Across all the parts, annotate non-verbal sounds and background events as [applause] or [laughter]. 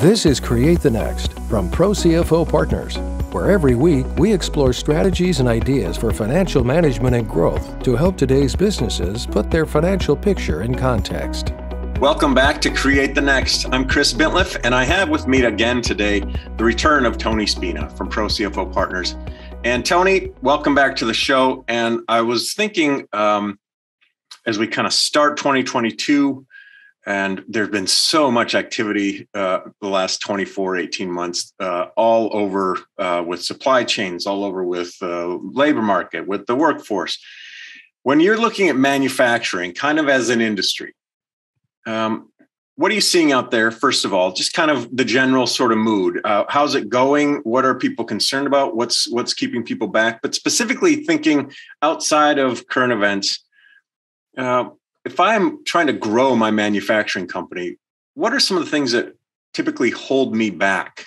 This is Create the Next from Pro CFO Partners, where every week we explore strategies and ideas for financial management and growth to help today's businesses put their financial picture in context. Welcome back to Create the Next. I'm Chris Bintliff, and I have with me again today the return of Tony Spina from Pro CFO Partners. And Tony, welcome back to the show. And I was thinking um, as we kind of start 2022, and there's been so much activity uh, the last 24 18 months uh, all over uh, with supply chains all over with uh, labor market with the workforce. When you're looking at manufacturing kind of as an industry um, what are you seeing out there first of all? Just kind of the general sort of mood. Uh, how's it going? What are people concerned about? What's what's keeping people back? But specifically thinking outside of current events uh, if I'm trying to grow my manufacturing company, what are some of the things that typically hold me back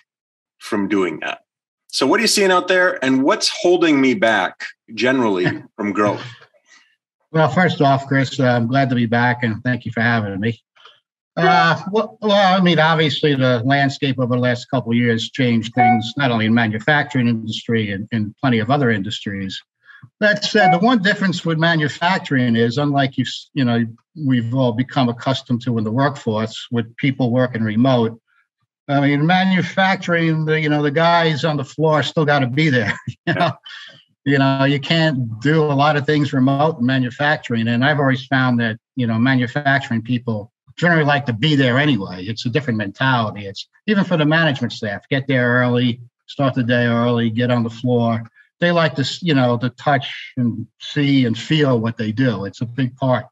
from doing that? So, what are you seeing out there, and what's holding me back generally [laughs] from growth? Well, first off, Chris, uh, I'm glad to be back, and thank you for having me. Uh, well, well, I mean, obviously, the landscape over the last couple of years changed things, not only in manufacturing industry and in plenty of other industries. That said, the one difference with manufacturing is, unlike you, you know, we've all become accustomed to in the workforce with people working remote. I mean, manufacturing, the you know, the guys on the floor still got to be there. [laughs] You know, you know, you can't do a lot of things remote in manufacturing. And I've always found that you know, manufacturing people generally like to be there anyway. It's a different mentality. It's even for the management staff, get there early, start the day early, get on the floor they like to you know to touch and see and feel what they do. It's a big part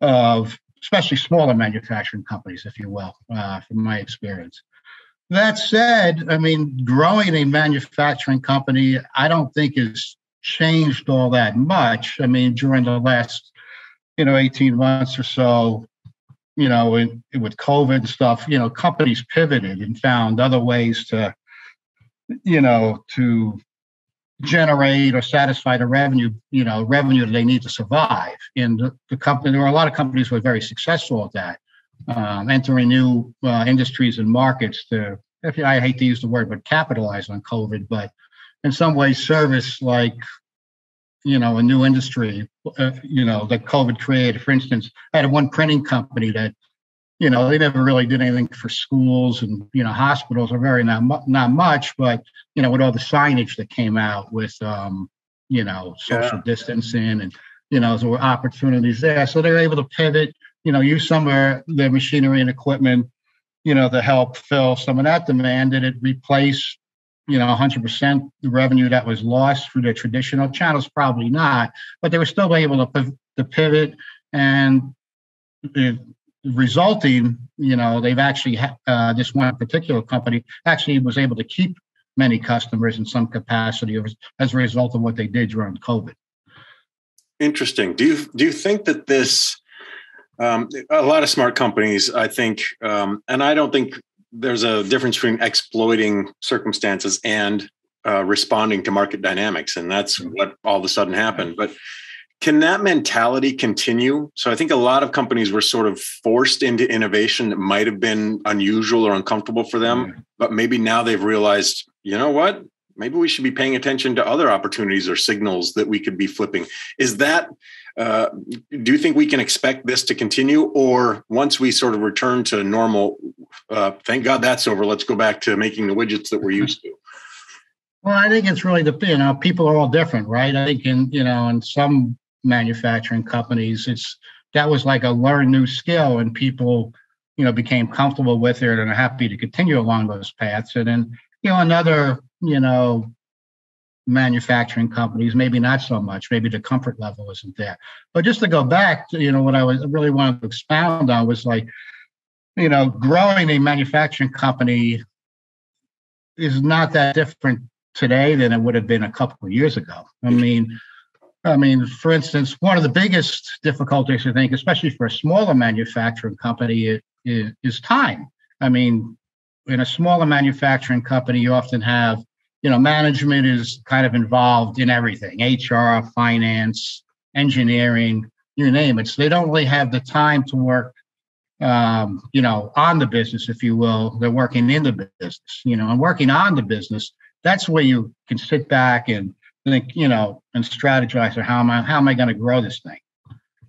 of especially smaller manufacturing companies if you will uh, from my experience. That said i mean growing a manufacturing company i don't think has changed all that much. I mean during the last you know 18 months or so you know in, with covid and stuff you know companies pivoted and found other ways to you know to generate or satisfy the revenue, you know, revenue they need to survive. And the, the company, there are a lot of companies who are very successful at that, um, entering new uh, industries and markets to, if I hate to use the word, but capitalize on COVID, but in some ways service like, you know, a new industry, uh, you know, that COVID created. For instance, I had one printing company that you know, they never really did anything for schools and you know hospitals are very not not much, but you know with all the signage that came out with um, you know social yeah. distancing and you know there were opportunities there, so they were able to pivot, you know, use some of their machinery and equipment, you know, to help fill some of that demand, and it replaced you know 100% the revenue that was lost through the traditional channels? Probably not but they were still able to, to pivot and resulting, you know, they've actually, uh, this one particular company actually was able to keep many customers in some capacity as a result of what they did during COVID. Interesting. Do you do you think that this um, a lot of smart companies, I think, um, and I don't think there's a difference between exploiting circumstances and uh, responding to market dynamics, and that's mm-hmm. what all of a sudden happened. But can that mentality continue? So I think a lot of companies were sort of forced into innovation that might have been unusual or uncomfortable for them, mm-hmm. but maybe now they've realized, you know what? Maybe we should be paying attention to other opportunities or signals that we could be flipping. Is that uh, do you think we can expect this to continue or once we sort of return to normal uh, thank god that's over let's go back to making the widgets that we're used to [laughs] well i think it's really the you know people are all different right i think in you know in some manufacturing companies. It's that was like a learn new skill, and people, you know, became comfortable with it and are happy to continue along those paths. And then, you know, another, you know, manufacturing companies, maybe not so much. Maybe the comfort level isn't there. But just to go back, to, you know, what I was really wanted to expound on was like, you know, growing a manufacturing company is not that different today than it would have been a couple of years ago. I mean, I mean, for instance, one of the biggest difficulties, I think, especially for a smaller manufacturing company, is, time. I mean, in a smaller manufacturing company, you often have, you know, management is kind of involved in everything HR, finance, engineering, you name it. So they don't really have the time to work um, you know, on the business, if you will. They're working in the business, you know, and working on the business. That's where you can sit back and think, you know, and strategize. Or how am I? How am I going to grow this thing?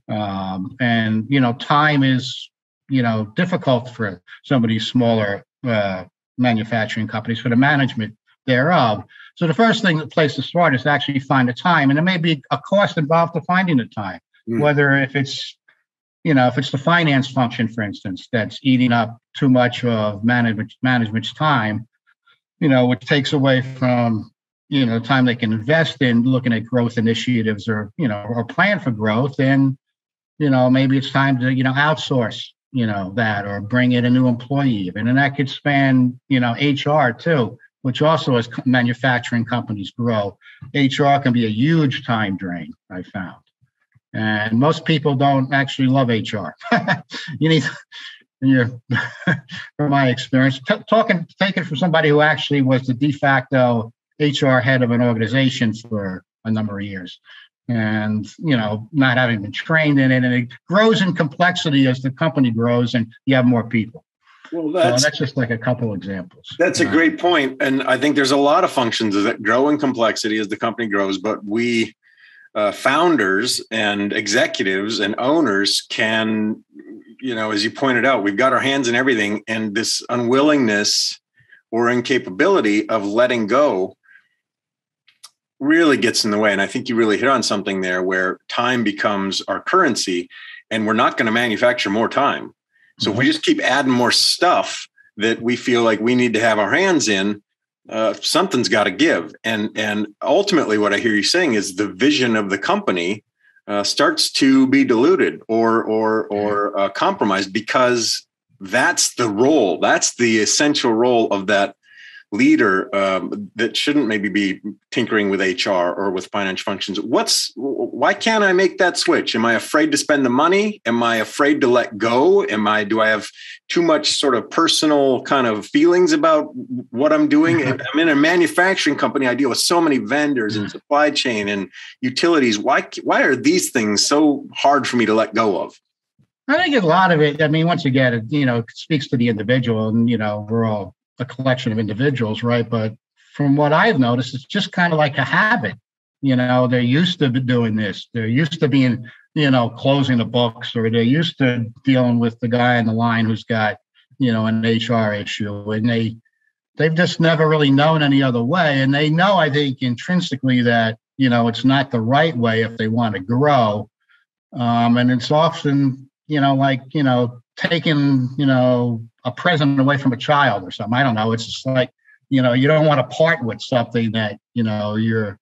Um, and you know, time is you know difficult for some of these smaller uh, manufacturing companies for the management thereof. So the first thing, that place to start is to actually find the time, and there may be a cost involved to finding the time. Mm. Whether if it's you know if it's the finance function, for instance, that's eating up too much of management management's time, you know, which takes away from you know time they can invest in looking at growth initiatives or you know or plan for growth and you know maybe it's time to you know outsource you know that or bring in a new employee even. And that could span you know hr too which also as manufacturing companies grow. Hr can be a huge time drain i found. And most people don't actually love hr [laughs] you need you [laughs] from my experience t- talking take it from somebody who actually was the de facto hr head of an organization for a number of years. And you know not having been trained in it and it grows in complexity as the company grows and you have more people. Well that's, so that's just like a couple examples. That's a uh, great point and i think there's a lot of functions that grow in complexity as the company grows but we uh, founders and executives and owners can you know as you pointed out we've got our hands in everything and this unwillingness or incapability of letting go really gets in the way. And I think you really hit on something there where time becomes our currency and we're not going to manufacture more time. So mm-hmm. if we mm-hmm. just keep adding more stuff that we feel like we need to have our hands in, uh, something's got to give. And and ultimately, what I hear you saying is the vision of the company uh, starts to be diluted or or or uh, compromised because that's the role. That's the essential role of that leader um, that shouldn't maybe be tinkering with HR or with finance functions. What's why can't I make that switch? Am I afraid to spend the money? Am I afraid to let go? Am I do I have too much sort of personal kind of feelings about what I'm doing? Mm-hmm. [laughs] I'm in a manufacturing company. I deal with so many vendors and supply chain and utilities. Why why are these things so hard for me to let go of? I think a lot of it. I mean, once again, it you know speaks to the individual, and you know we're all a collection of individuals, right? But from what I've noticed, it's just kind of like a habit. You know, they're used to doing this. They're used to being, you know, closing the books, or they're used to dealing with the guy in the line who's got, you know, an HR issue, and they they've just never really known any other way. And they know, I think, intrinsically that you know it's not the right way if they want to grow. Um, and it's often, you know, like you know, taking, you know, a present away from a child or something. I don't know. It's just like, you know, you don't want to part with something that, you know, you're,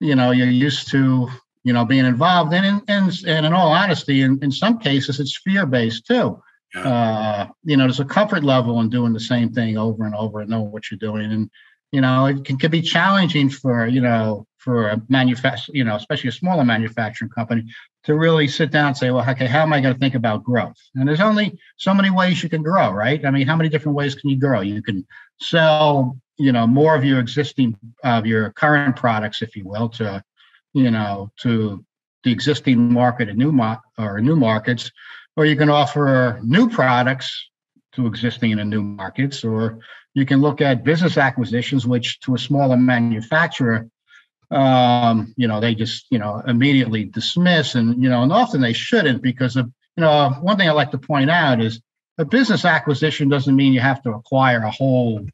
you know, you're used to, you know, being involved in. And, and, and in all honesty, in, in some cases, it's fear based too. Yeah. Uh, you know, there's a comfort level in doing the same thing over and over and know what you're doing. And, you know, it can, can be challenging for, you know, for a manufacturer, you know, especially a smaller manufacturing company to really sit down and say, well, okay, how am I going to think about growth? And there's only so many ways you can grow, right? I mean, how many different ways can you grow? You can sell, you know, more of your existing of your current products, if you will, to, you know, to the existing market and new mar- or new markets, or you can offer new products to existing and new markets, or you can look at business acquisitions, which to a smaller manufacturer um, you know, they just, you know, immediately dismiss and, you know, and often they shouldn't because of, you know, one thing I like to point out is a business acquisition doesn't mean you have to acquire a whole,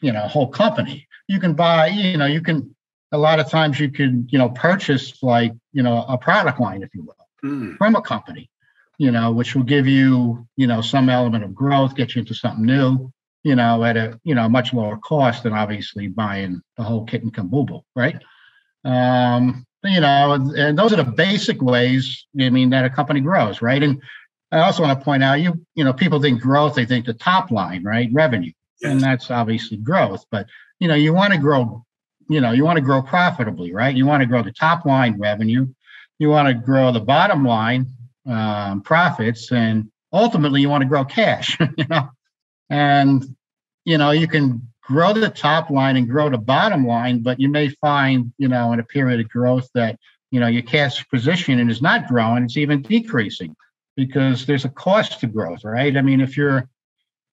you know, whole company. You can buy, you know, you can, a lot of times you can, you know, purchase like, you know, a product line, if you will, mm. from a company, you know, which will give you, you know, some element of growth, get you into something new, you know, at a, you know, much lower cost than obviously buying the whole kit and caboodle, right? Um, you know, and those are the basic ways. I mean, that a company grows, right? And I also want to point out, you you know, people think growth, they think the top line, right, revenue, yes. and that's obviously growth. But you know, you want to grow, you know, you want to grow profitably, right? You want to grow the top line revenue, you want to grow the bottom line um, profits, and ultimately, you want to grow cash. [laughs] you know, and you know, you can grow the top line and grow the bottom line, but you may find, you know, in a period of growth that, you know, your cash position is not growing, it's even decreasing because there's a cost to growth, right? I mean, if you're,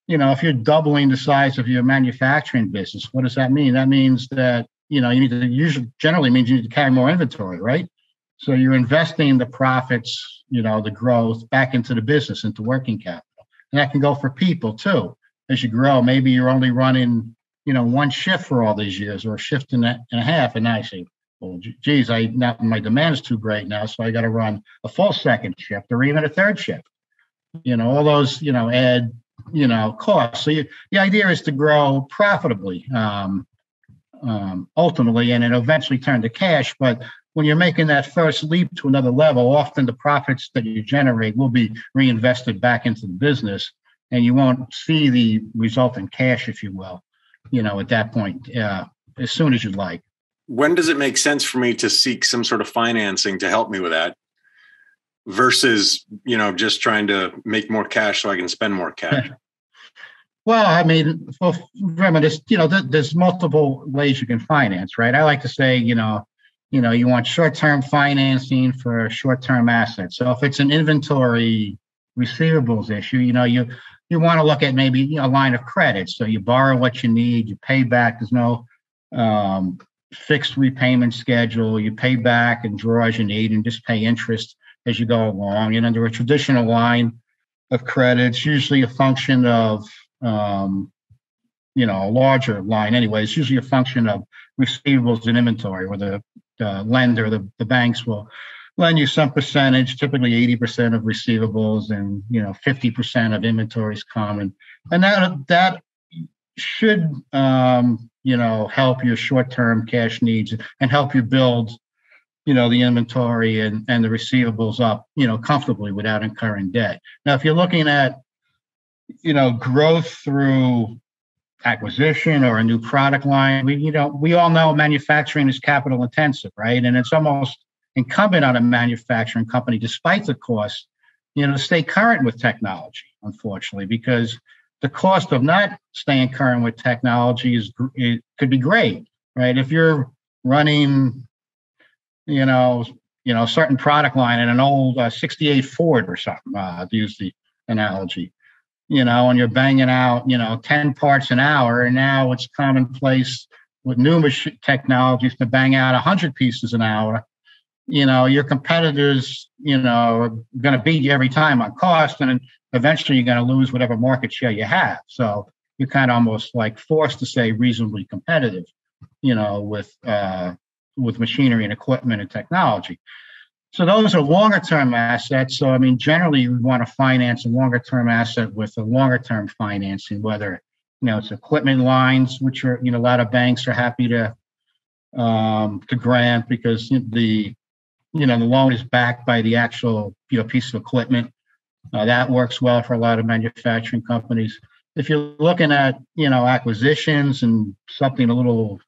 you know, if you're doubling the size of your manufacturing business, what does that mean? That means that, you know, you need to usually generally means you need to carry more inventory, right? So you're investing the profits, you know, the growth back into the business, into working capital. And that can go for people too. As you grow, maybe you're only running, you know, one shift for all these years or a shift and a, and a half. And I say, well, geez, I now my demand is too great now, so I got to run a full second shift or even a third shift. You know, all those, you know, add, you know, costs. So you, the idea is to grow profitably, um, um, ultimately, and it eventually turn to cash. But when you're making that first leap to another level, often the profits that you generate will be reinvested back into the business, and you won't see the resultant cash, if you will, you know, at that point, uh, as soon as you'd like. When does it make sense for me to seek some sort of financing to help me with that? versus you know just trying to make more cash so I can spend more cash? [laughs] well, I mean, well, remember, there's you know there's multiple ways you can finance, right? I like to say, you know, you know, you want short-term financing for short-term assets. So if it's an inventory receivables issue, you know, you you want to look at maybe a line of credit. So you borrow what you need, you pay back. There's no um, fixed repayment schedule. You pay back and draw as you need, and just pay interest as you go along. And under a traditional line of credit, it's usually a function of um, you know a larger line anyway. It's usually a function of receivables and inventory, where the uh, lender, the, the banks will lend you some percentage, typically 80% of receivables and you know 50% of inventory is common. And that that should um, you know help your short-term cash needs and help you build you know the inventory and, and the receivables up you know comfortably without incurring debt. Now if you're looking at you know growth through acquisition or a new product line. We, you know, we all know manufacturing is capital intensive, right? And it's almost incumbent on a manufacturing company, despite the cost, you know, to stay current with technology, unfortunately, because the cost of not staying current with technology is it could be great, right? If you're running, you know, you know, a certain product line in an old uh, 68 Ford or something, uh, to use the analogy, you know, and you're banging out, you know, 10 parts an hour. And now it's commonplace with new machine technologies to bang out 100 pieces an hour. You know, your competitors, you know, are going to beat you every time on cost. And eventually you're going to lose whatever market share you have. So you're kind of almost like forced to stay reasonably competitive, you know, with, uh, with machinery and equipment and technology. So those are longer term assets. So I mean, generally you want to finance a longer term asset with a longer term financing, whether you know it's equipment lines, which are you know a lot of banks are happy to um, to grant because the you know the loan is backed by the actual you know piece of equipment. Uh, that works well for a lot of manufacturing companies. If you're looking at you know acquisitions and something a little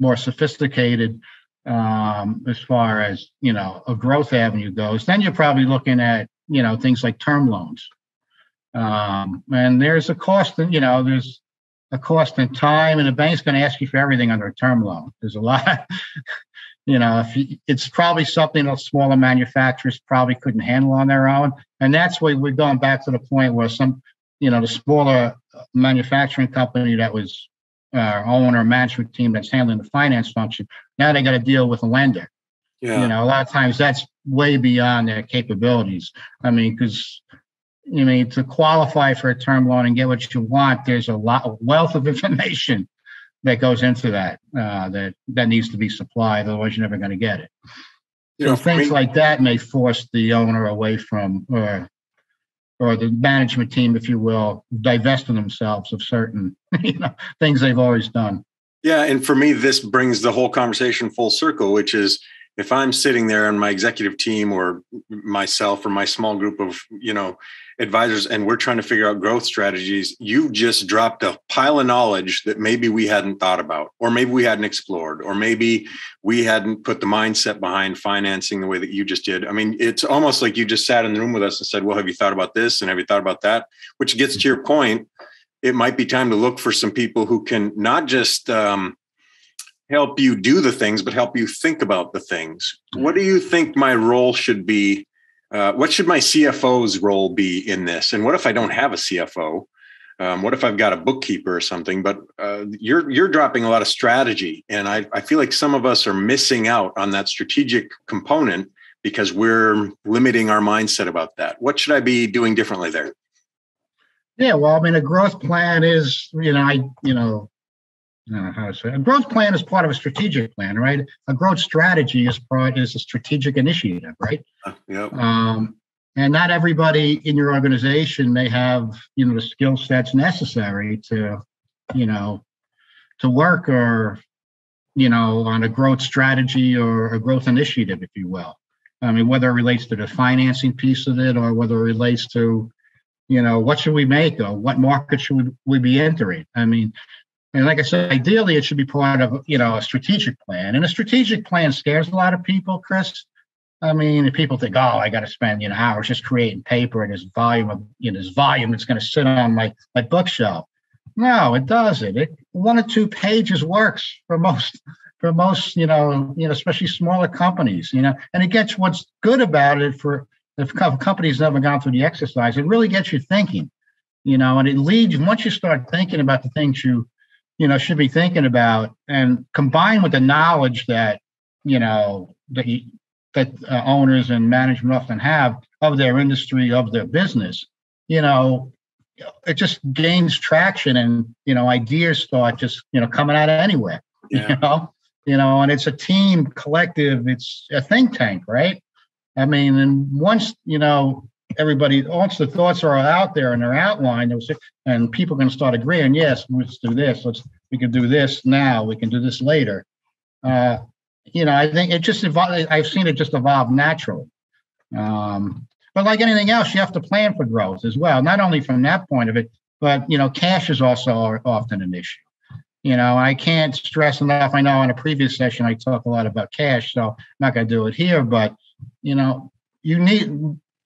more sophisticated, um, as far as you know a growth avenue goes, then you're probably looking at you know things like term loans. Um, and there's a cost, and you know, there's a cost in time, and the bank's going to ask you for everything under a term loan. There's a lot, you know, if you, it's probably something that smaller manufacturers probably couldn't handle on their own, and that's why we're going back to the point where some, you know, the smaller manufacturing company that was uh, owner management team that's handling the finance function. Now they got to deal with a lender. Yeah. You know, a lot of times that's way beyond their capabilities. I mean, because you mean to qualify for a term loan and get what you want, there's a lot of wealth of [laughs] information that goes into that uh, that that needs to be supplied. Otherwise, you're never going to get it. You so know, things me, like that may force the owner away from or or the management team, if you will, divesting themselves of certain [laughs] you know, things they've always done. Yeah, and for me, this brings the whole conversation full circle, which is if I'm sitting there on my executive team or myself or my small group of you know advisors and we're trying to figure out growth strategies, you've just dropped a pile of knowledge that maybe we hadn't thought about, or maybe we hadn't explored, or maybe we hadn't put the mindset behind financing the way that you just did. I mean, it's almost like you just sat in the room with us and said, Well, have you thought about this? And have you thought about that? Which gets to your point. It might be time to look for some people who can not just um, help you do the things, but help you think about the things. What do you think my role should be uh, what should my CFO's role be in this? And what if I don't have a CFO? Um, what if I've got a bookkeeper or something? But uh, you're you're dropping a lot of strategy, and I, I feel like some of us are missing out on that strategic component because we're limiting our mindset about that. What should I be doing differently there? Yeah, well, I mean, a growth plan is, you know, I, you know, I know how to say it. a growth plan is part of a strategic plan, right? A growth strategy is part is a strategic initiative, right? Uh, yep. Um, and not everybody in your organization may have you know the skill sets necessary to you know to work or you know on a growth strategy or a growth initiative if you will i mean whether it relates to the financing piece of it or whether it relates to you know what should we make or what market should we, we be entering i mean and like i said ideally it should be part of you know a strategic plan and a strategic plan scares a lot of people chris I mean, people think, oh, I got to spend you know hours just creating paper and this volume of you know this volume that's going to sit on my my bookshelf. No, it doesn't. It one or two pages works for most for most you know you know especially smaller companies. You know, and it gets what's good about it for if companies never gone through the exercise. It really gets you thinking. You know, and it leads once you start thinking about the things you you know should be thinking about, and combined with the knowledge that you know that you, that uh, owners and management often have of their industry, of their business, you know, it just gains traction and, you know, ideas start just, you know, coming out of anywhere, [laughs] yeah. you know, you know, and it's a team collective, it's a think tank, right? I mean, and once, you know, everybody, once the thoughts are out there and they're outlined, and people can start agreeing, yes, let's do this, let's, we can do this now, we can do this later. Uh, you know, I think it just evolved. I've seen it just evolve naturally. Um, but like anything else, you have to plan for growth as well. Not only from that point of it, but you know, cash is also often an issue. You know, I can't stress enough. I know in a previous session I talked a lot about cash, so I'm not going to do it here. But you know, you need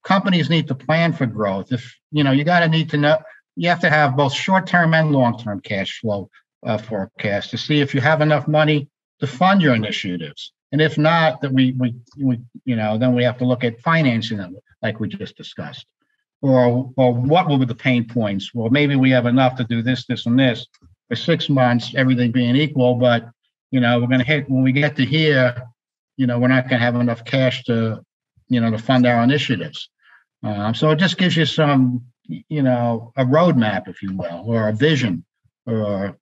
companies need to plan for growth. If you know, you got to need to know. You have to have both short-term and long-term cash flow uh, forecast to see if you have enough money to fund your initiatives. And if not, that we, we, we, you know, then we have to look at financing them, like we just discussed. Or, or what will be the pain points? Well, maybe we have enough to do this, this, and this for six months, everything being equal. But you know, we're going to hit when we get to here. You know, we're not going to have enough cash to, you know, to fund our initiatives. Um, so it just gives you some, you know, a roadmap, if you will, or a vision, or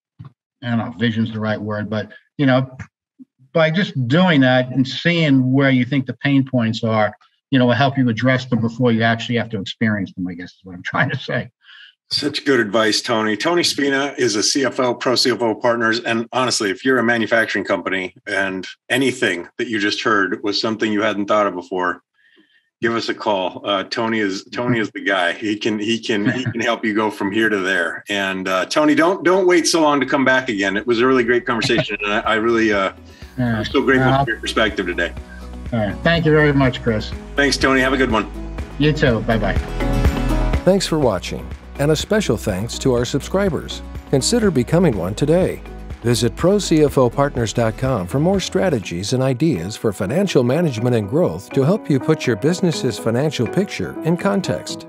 I don't know, vision's the right word, but you know, by just doing that and seeing where you think the pain points are, you know, will help you address them before you actually have to experience them, I guess is what I'm trying to say. Such good advice, Tony. Tony Spina is a CFO, Pro CFO Partners. And honestly, if you're a manufacturing company and anything that you just heard was something you hadn't thought of before, give us a call. Uh, Tony is [laughs] Tony is the guy. He can he can he can help you go from here to there. And uh, Tony, don't don't wait so long to come back again. It was a really great conversation, and I, I really uh, right. I'm so grateful uh, for your perspective today. All right. Thank you very much, Chris. Thanks, Tony. Have a good one. You too. Bye bye. Thanks for watching, and a special thanks to our subscribers. Consider becoming one today. Visit ProCFOPartners.com for more strategies and ideas for financial management and growth to help you put your business's financial picture in context.